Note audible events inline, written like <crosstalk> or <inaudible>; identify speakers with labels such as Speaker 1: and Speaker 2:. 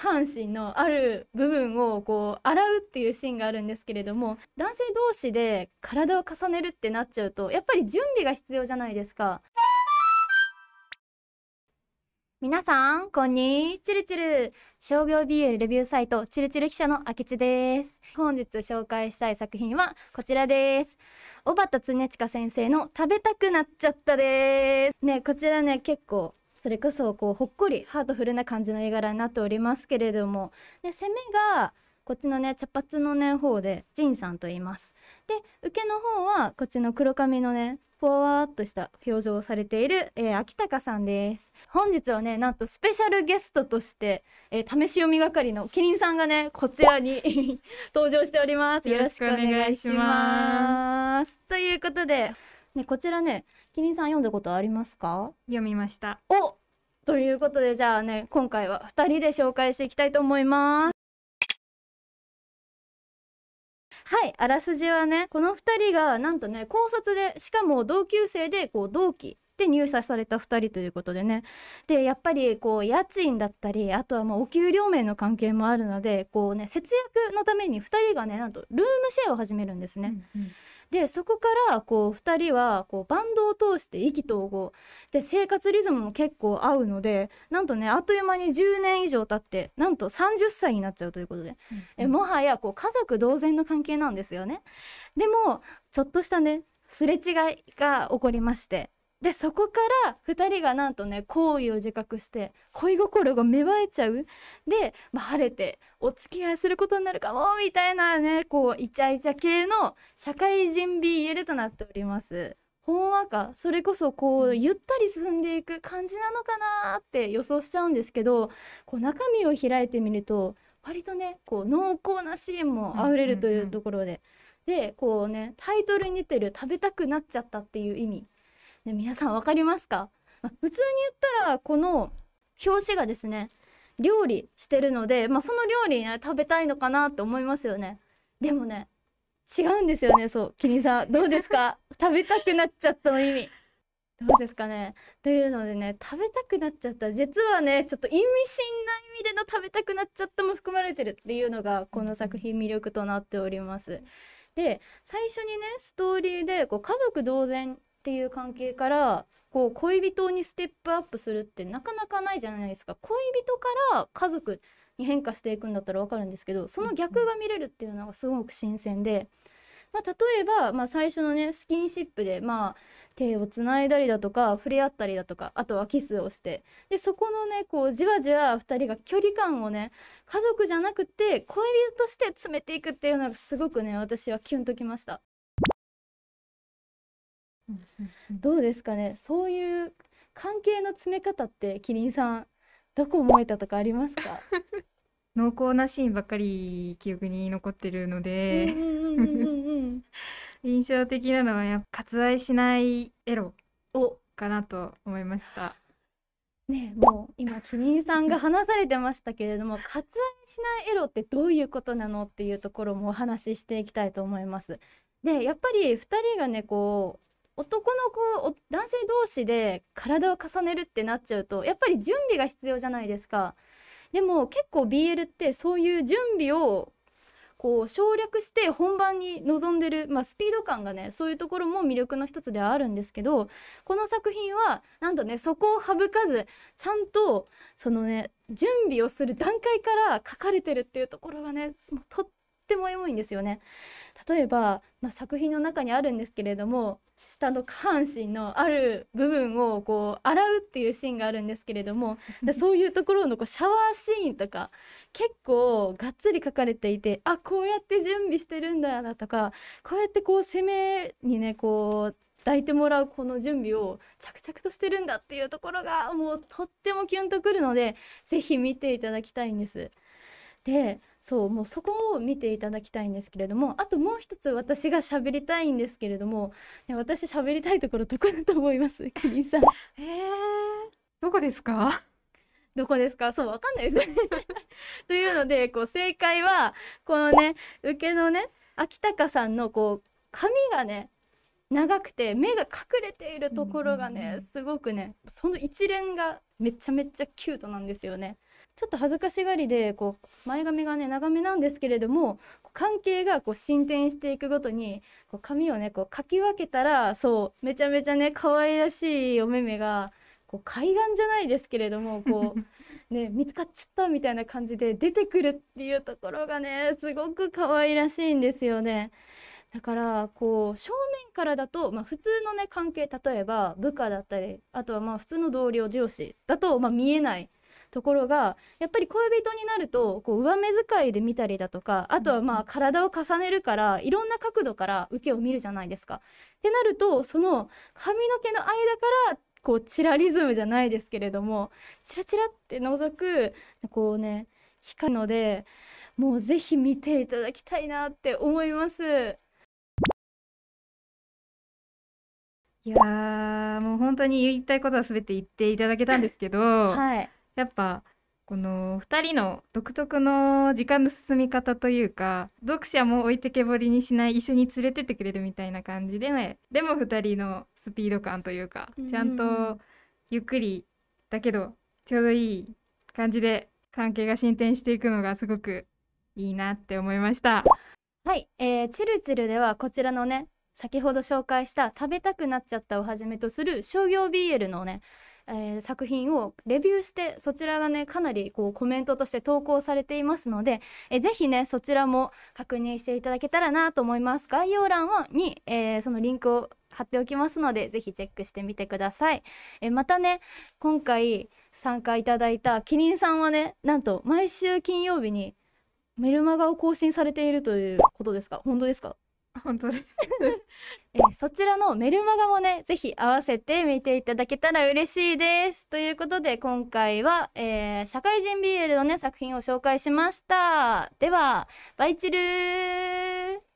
Speaker 1: 半身のある部分をこう洗うっていうシーンがあるんですけれども男性同士で体を重ねるってなっちゃうとやっぱり準備が必要じゃないですか。皆さん、こんにちるちる。商業 BL レビューサイト、ちるちる記者の明智です。本日紹介したい作品はこちらです。小畑恒親先生の食べたくなっちゃったです。ね、こちらね、結構それこそこうほっこりハートフルな感じの絵柄になっておりますけれどもで攻めがこっちのね茶髪のね方でジンさんと言います。で受けの方はこっちの黒髪のねふわっとした表情をされている、えー、秋高さんです。本日はねなんとスペシャルゲストとして、えー、試し読み係のキリンさんがねこちらに <laughs> 登場しております。よろしくお願いします。ということでねこちらねキリンさん読んだことありますか？
Speaker 2: 読みました。
Speaker 1: おということでじゃあね今回は2人で紹介していきたいと思います。はいあらすじはねこの2人がなんとね高卒でしかも同級生でこう同期で入社された2人ということでね。でやっぱりこう家賃だったりあとはまあお給料面の関係もあるのでこうね節約のために2人がねなんとルームシェアを始めるんですね。うんうん。でそこからこう2人はこうバンドを通して意気投合。で生活リズムも結構合うのでなんとねあっという間に10年以上経ってなんと30歳になっちゃうということで、うん、えもはやこう家族同然の関係なんですよね。でもちょっとしたねすれ違いが起こりましてでそこから2人がなんとね好意を自覚して恋心が芽生えちゃう。で、まあ、晴れてお付き合いすることになるかもみたいなねこうイチャイチャ系の社会人 BL となっております。ほんわかそれこそこうゆったり進んでいく感じなのかなって予想しちゃうんですけどこう中身を開いてみると割とねこう濃厚なシーンもあふれるというところで、でこうねタイトルに似てる「食べたくなっちゃった」っていう意味ね、皆さん分かりますか、まあ、普通に言ったらこの表紙がですね料理してるので、まあ、その料理、ね、食べたいのかなって思いますよね。でもね違うんですよねそうキリンさん。どうですか？<laughs> 食べたくなっちゃったの意味。どうですかね？というのでね食べたくなっちゃった。実はねちょっと意味深な意味での食べたくなっちゃったも含まれてるっていうのがこの作品魅力となっております。で最初にねストーリーでこう家族同然っていう関係からこう恋人にステップアップするってなかなかないじゃないですか恋人から家族に変化していくんだったら分かるんですけどその逆が見れるっていうのがすごく新鮮で、まあ、例えば、まあ、最初のねスキンシップで、まあ、手をつないだりだとか触れ合ったりだとかあとはキスをしてでそこのねこうじわじわ2人が距離感をね家族じゃなくて恋人として詰めていくっていうのがすごくね私はキュンときました。<laughs> どうですかね？そういう関係の詰め方ってキリンさんどこ思えたとかありますか？<laughs>
Speaker 2: 濃厚なシーンばっかり記憶に残ってるので印象的なのはやっぱ割愛しないエロかなと思いました。
Speaker 1: ねもう今キリンさんが話されてましたけれども <laughs> 割愛しないエロってどういうことなのっていうところもお話ししていきたいと思います。でやっぱり2人がねこう男の子男性同士で体を重ねるってなっちゃうとやっぱり準備が必要じゃないですか。でも結構 BL ってそういう準備をこう省略して本番に臨んでる、まあ、スピード感がねそういうところも魅力の一つではあるんですけどこの作品はなんとねそこを省かずちゃんとそのね準備をする段階から書かれてるっていうところがねもうとってもエモいんですよね。例えば、まあ、作品の中にあるんですけれども下の下半身のある部分をこう洗うっていうシーンがあるんですけれども <laughs> そういうところのこうシャワーシーンとか結構がっつり書かれていてあこうやって準備してるんだだとかこうやってこう攻めにねこう抱いてもらうこの準備を着々としてるんだっていうところがもうとってもキュンとくるので是非見ていただきたいんです。でそうもうそこを見ていただきたいんですけれどもあともう一つ私が喋りたいんですけれども、ね、私喋りたいところどこだと思います？<laughs> キリンさん。
Speaker 2: えー、どこですか？
Speaker 1: どこですか？そうわかんないです。ね <laughs> というのでこう正解はこのね受けのね秋高さんのこう髪がね長くて目が隠れているところがねすごくねその一連がめちゃめちゃキュートなんですよね。ちょっと恥ずかしがりでこう前髪がね長めなんですけれども関係がこう進展していくごとにこう髪をねこうかき分けたらそうめちゃめちゃね可愛らしいお目目がこう海岸じゃないですけれどもこう <laughs> ね見つかっちゃったみたいな感じで出てくるっていうところがねすごく可愛らしいんですよね。だからこう正面からだと、まあ、普通のね関係例えば部下だったりあとはまあ普通の同僚上司だとまあ見えないところがやっぱり恋人になるとこう上目遣いで見たりだとかあとはまあ体を重ねるからいろんな角度から受けを見るじゃないですか。ってなるとその髪の毛の間からこうチラリズムじゃないですけれどもチラチラって覗くこうね光るのでもうぜひ見ていただきたいなって思います。
Speaker 2: いやもう本当に言いたいことは全て言っていただけたんですけど、<laughs>
Speaker 1: はい、
Speaker 2: やっぱこの2人の独特の時間の進み方というか読者も置いてけぼりにしない一緒に連れてってくれるみたいな感じで、ね、でも2人のスピード感というかちゃんとゆっくりだけどちょうどいい感じで関係が進展していくのがすごくいいなって思いました。
Speaker 1: はい、えー、チルチルではこちらのね先ほど紹介した食べたくなっちゃったをはじめとする商業 BL のねえー、作品をレビューしてそちらがねかなりこうコメントとして投稿されていますので、えー、ぜひねそちらも確認していただけたらなと思います。概要欄に、えー、そのリンクを貼っておきますのでぜひチェックしてみてください、えー、またね今回参加いただいたキリンさんはねなんと毎週金曜日にメルマガを更新されているということですか？本当ですか？
Speaker 2: 本当です。<laughs>
Speaker 1: えそちらのメルマガもねぜひ合わせて見ていただけたら嬉しいです。ということで今回は、えー、社会人 BL のね作品を紹介しました。ではバイチル